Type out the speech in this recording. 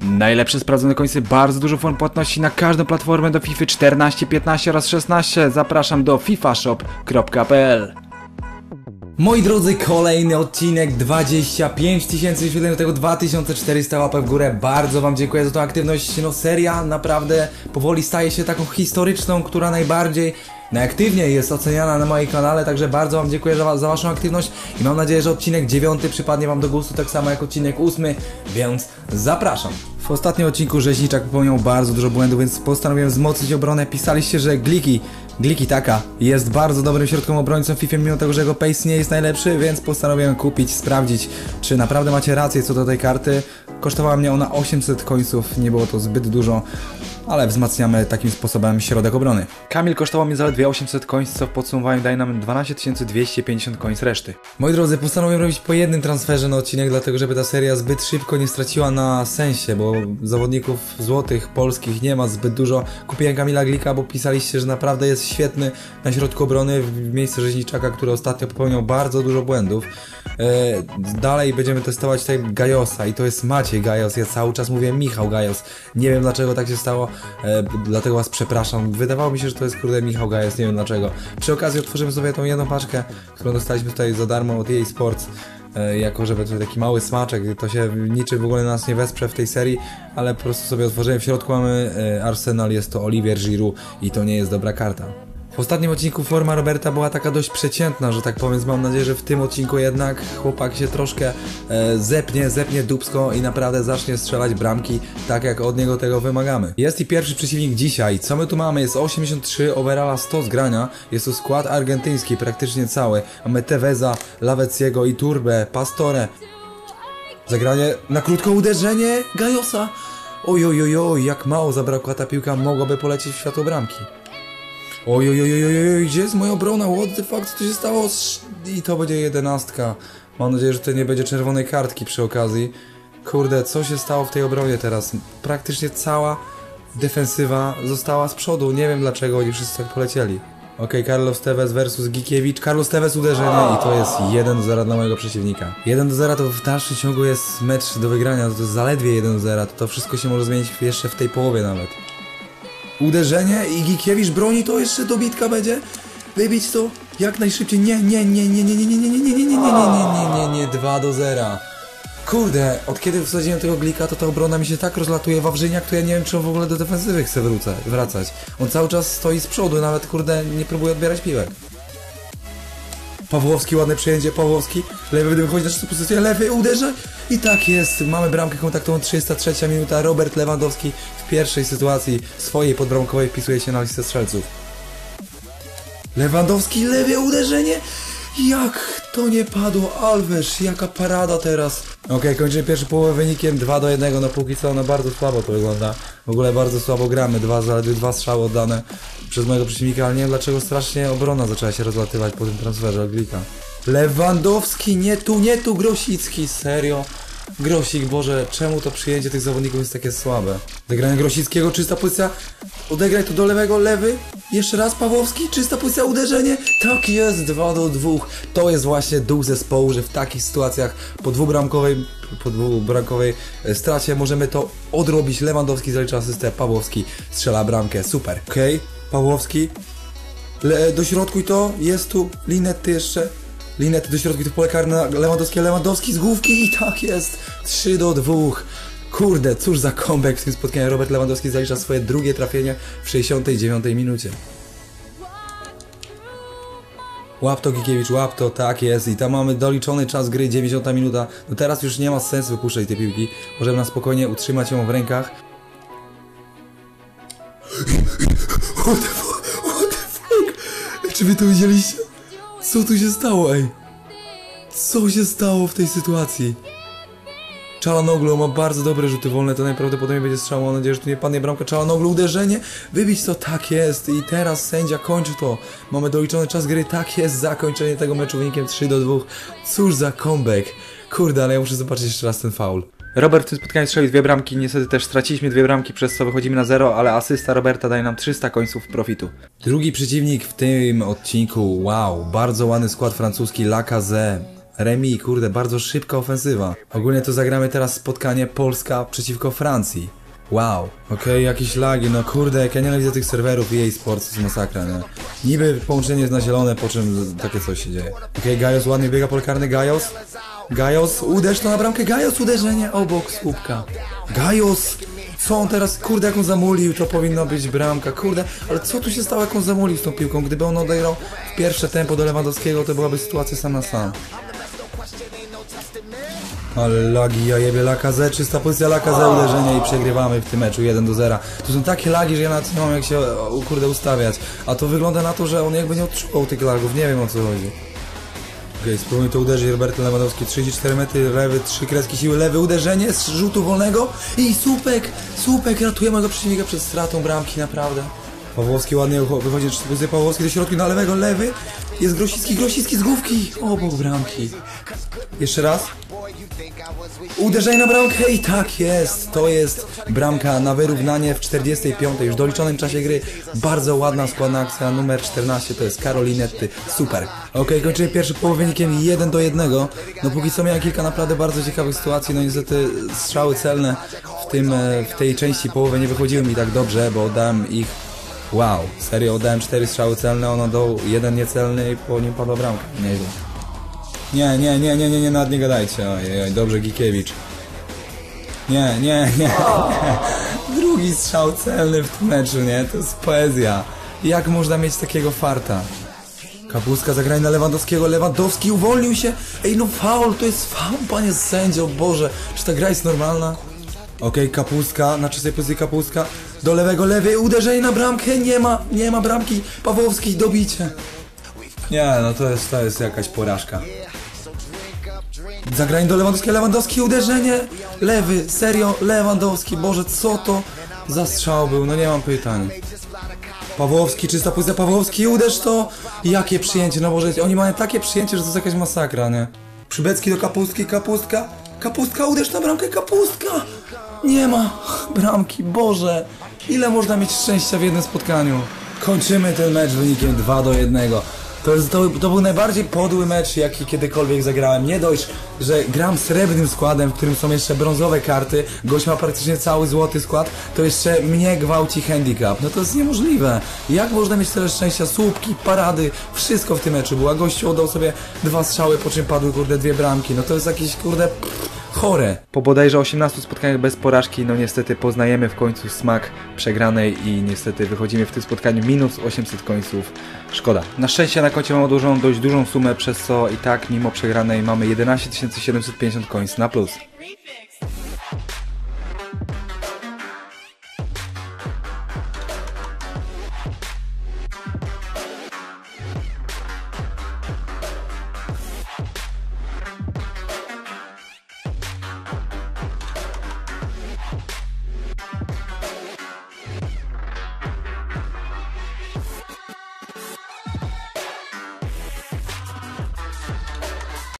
Najlepsze sprawdzone końce, bardzo dużo form płatności na każdą platformę do FIFA 14, 15 oraz 16. Zapraszam do fifashop.pl Moi drodzy, kolejny odcinek, 25 tysięcy wyświetleń, do tego 2400 łapek w górę. Bardzo Wam dziękuję za tą aktywność. No seria naprawdę powoli staje się taką historyczną, która najbardziej najaktywniej jest oceniana na moim kanale, także bardzo Wam dziękuję za, za Waszą aktywność i mam nadzieję, że odcinek 9 przypadnie Wam do gustu, tak samo jak odcinek 8, więc zapraszam. W ostatnim odcinku Rzeźniczak popełniał bardzo dużo błędów, więc postanowiłem wzmocnić obronę. Pisaliście, że Gliki, Gliki Taka jest bardzo dobrym środkowym obrońcą FIFA, mimo tego, że jego pace nie jest najlepszy, więc postanowiłem kupić, sprawdzić, czy naprawdę macie rację co do tej karty. Kosztowała mnie ona 800 końców, nie było to zbyt dużo, ale wzmacniamy takim sposobem środek obrony. Kamil kosztował mnie zaledwie 800 końc, co w podsumowaniu daje nam 12 250 końc reszty. Moi drodzy, postanowiłem robić po jednym transferze na odcinek, dlatego żeby ta seria zbyt szybko nie straciła na sensie, bo zawodników złotych, polskich nie ma zbyt dużo. Kupiłem Kamila Glika, bo pisaliście, że naprawdę jest świetny na środku obrony w miejsce Rzeźniczaka, który ostatnio popełniał bardzo dużo błędów. E, dalej będziemy testować tutaj Gajosa i to jest Maciej Gajos, ja cały czas mówię Michał Gajos. Nie wiem dlaczego tak się stało, e, dlatego was przepraszam. Wydawało mi się, że to jest kurde Michał Gajos, nie wiem dlaczego. Przy okazji otworzymy sobie tą jedną paczkę, którą dostaliśmy tutaj za darmo od EA Sports. E, jako, że będzie taki mały smaczek, to się niczym w ogóle nas nie wesprze w tej serii, ale po prostu sobie otworzyłem. W środku mamy e, Arsenal, jest to Olivier Giroud i to nie jest dobra karta. W ostatnim odcinku forma Roberta była taka dość przeciętna, że tak powiem, mam nadzieję, że w tym odcinku jednak chłopak się troszkę e, zepnie, zepnie dubsko i naprawdę zacznie strzelać bramki, tak jak od niego tego wymagamy. Jest i pierwszy przeciwnik dzisiaj. Co my tu mamy? Jest 83, overalla 100 zgrania. Jest to skład argentyński, praktycznie cały. Mamy Teveza, Laveciego i Turbe, Pastore. Zagranie na krótko uderzenie Gajosa. Oj, oj, oj, oj, jak mało zabrakła ta piłka, mogłaby polecieć w światło bramki. Oj, oj, oj, oj, oj, gdzie jest moja obrona? What the fuck, co tu się stało? I to będzie jedenastka. Mam nadzieję, że to nie będzie czerwonej kartki przy okazji. Kurde, co się stało w tej obronie teraz? Praktycznie cała defensywa została z przodu. Nie wiem dlaczego oni wszyscy tak polecieli. Okej, okay, Carlos Tevez versus Gikiewicz. Carlos Tevez uderzenie i to jest 1 do 0 dla mojego przeciwnika. 1 do 0 to w dalszym ciągu jest mecz do wygrania, to jest zaledwie 1 do 0. To, to wszystko się może zmienić jeszcze w tej połowie nawet. Uderzenie i Gikiewicz broni to jeszcze dobitka będzie. Wybić to jak najszybciej. Nie, nie, nie, nie, nie, nie, nie, nie, nie, nie, nie, nie, nie, nie, nie, nie, nie, 2 do 0. Kurde, od kiedy wsadziłem tego glika, to ta obrona mi się tak rozlatuje Wawrzyniak, to ja nie wiem, czy on w ogóle do defensywy chce wracać. On cały czas stoi z przodu, nawet kurde nie próbuje odbierać piłek. Pawłowski, ładne przejęcie, Pawłowski, lewy będę wychodzi na czystą pozycję, lewy uderza i tak jest, mamy bramkę kontaktową, 303 minuta, Robert Lewandowski pierwszej sytuacji swojej podbramkowej wpisuje się na listę strzelców. Lewandowski, lewe uderzenie, jak to nie padło, Alves, jaka parada teraz. Okay, kończymy pierwszy połowę wynikiem 2 do 1, no póki co no bardzo słabo to wygląda. W ogóle bardzo słabo gramy, dwa, zaledwie dwa strzały oddane przez mojego przeciwnika, ale nie wiem dlaczego strasznie obrona zaczęła się rozlatywać po tym transferze Glika. Lewandowski, nie tu, nie tu, Grosicki, serio. Grosik, Boże, czemu to przyjęcie tych zawodników jest takie słabe? Zagranie Grosickiego, czysta pozycja, odegraj to do lewego, lewy, jeszcze raz Pawłowski, czysta pozycja, uderzenie, tak jest, 2 do 2. To jest właśnie duch zespołu, że w takich sytuacjach po dwubramkowej, po dwubramkowej e, stracie możemy to odrobić. Lewandowski zalicza asystę, Pawłowski strzela bramkę, super. Okej, okay. Pawłowski, Le do środku i to, jest tu, Linety jeszcze, Linety do środku i to pole karne Lewandowski, Lewandowski z główki i tak jest, 3 do 2. Kurde, cóż za comeback w tym spotkaniu. Robert Lewandowski zalicza swoje drugie trafienie w 69 minucie. Łap to Gikiewicz, łap to, tak jest. I tam mamy doliczony czas gry, 90 minuta. No teraz już nie ma sensu wypuszczać tej piłki. Możemy na spokojnie utrzymać ją w rękach. What the fuck? What the fuck? Czy wy to widzieliście? Co tu się stało, ej? Co się stało w tej sytuacji? Czalanoglu ma bardzo dobre rzuty wolne, to najprawdopodobniej będzie strzał, mam nadzieję, że tu nie padnie bramka. Czalanoglu uderzenie, wybić to, tak jest i teraz sędzia kończy to. Mamy doliczony czas gry, tak jest, zakończenie tego meczu wynikiem 3 do 2. Cóż za comeback. Kurde, ale ja muszę zobaczyć jeszcze raz ten faul. Robert w tym spotkaniu strzelił dwie bramki, niestety też straciliśmy dwie bramki, przez co wychodzimy na zero, ale asysta Roberta daje nam 300 końców profitu. Drugi przeciwnik w tym odcinku, wow, bardzo ładny skład francuski, Lacazette. Remi, kurde, bardzo szybka ofensywa. Ogólnie to zagramy teraz spotkanie Polska przeciwko Francji. Wow, okej, jakieś lagi, no kurde, jak ja nienawidzę tych serwerów EA Sports, to jest masakra, nie? Niby połączenie jest na zielone, po czym takie coś się dzieje. Okej, Gajos ładnie biega polkarny, Gajos. Gajos, uderz to na bramkę, Gajos, uderzenie obok słupka. Gajos! Co on teraz, kurde, jak on zamulił, to powinno być bramka, kurde, ale co tu się stało, jak on zamulił z tą piłką? Gdyby on odegrał pierwsze tempo do Lewandowskiego, to byłaby sytuacja sam na sam. Ale lagi, ja jebie Lakaze, czysta pozycja Lakaze, uderzenie i przegrywamy w tym meczu 1 do 0. To są takie lagi, że ja nawet nie mam jak się, kurde, ustawiać. A to wygląda na to, że on jakby nie odczuwał tych lagów, nie wiem o co chodzi. Okej, spróbuj to uderzyć, Roberto Lewandowski, 34 metry, lewy, trzy kreski siły, lewy uderzenie z rzutu wolnego i słupek, słupek ratuje mojego przeciwnika przed stratą bramki, naprawdę. Pawłowski ładnie wychodzi, pozycja Pawłowski do środka na lewego, lewy, jest Grosicki, Grosicki z główki, obok bramki. Jeszcze raz. Uderzenie na bramkę i tak jest, to jest bramka na wyrównanie w 45, już doliczonym czasie gry. Bardzo ładna, składna akcja, numer 14 to jest Karolinetty, super. Okej, kończymy pierwszy połowę wynikiem 1 do 1. No póki co miałem kilka naprawdę bardzo ciekawych sytuacji, no niestety strzały celne w, tym, e, w tej części połowy nie wychodziły mi tak dobrze, bo oddałem ich Wow, serio oddałem 4 strzały celne, on oddał jeden niecelny i po nim padła bramka. Nieźle. Nie, nie, nie, nie, nie, nie, nad nie gadajcie. Ojej, dobrze, Gikiewicz. Nie, nie, nie. Drugi strzał celny w tym meczu, nie? To jest poezja. Jak można mieć takiego farta? Kapuska zagranie na Lewandowskiego, Lewandowski uwolnił się. Ej, no faul, to jest faul, panie sędzio, Boże. Czy ta gra jest normalna? Okej, Kapuska, na czystej pozycji Kapuska. Do lewego, lewy, uderzenie na bramkę, nie ma, nie ma bramki. Pawłowski, dobicie. Nie, no to jest, to jest jakaś porażka. Zagranie do Lewandowskiego, Lewandowski, uderzenie. Lewy, serio, Lewandowski, Boże, co to za strzał był, no nie mam pytań. Pawłowski, czysta pozycja, Pawłowski, uderz to. Jakie przyjęcie, no Boże, oni mają takie przyjęcie, że to jest jakaś masakra, nie? Przybecki do Kapustki, Kapustka, Kapustka, uderz na bramkę, Kapustka. Nie ma bramki, Boże. Ile można mieć szczęścia w jednym spotkaniu? Kończymy ten mecz wynikiem 2 do 1. To, jest, to, to był najbardziej podły mecz, jaki kiedykolwiek zagrałem. Nie dość, że gram srebrnym składem, w którym są jeszcze brązowe karty, gość ma praktycznie cały złoty skład, to jeszcze mnie gwałci handicap. No to jest niemożliwe. Jak można mieć tyle szczęścia? Słupki, parady, wszystko w tym meczu było. A gościu oddał sobie dwa strzały, po czym padły, kurde, dwie bramki. No to jest jakieś, kurde, chore. Po bodajże 18 spotkaniach bez porażki, no niestety poznajemy w końcu smak przegranej i niestety wychodzimy w tym spotkaniu minus 800 końców. Szkoda. Na szczęście na koncie mam odłożoną dość dużą sumę, przez co i tak mimo przegranej mamy 11 750 końców na plus.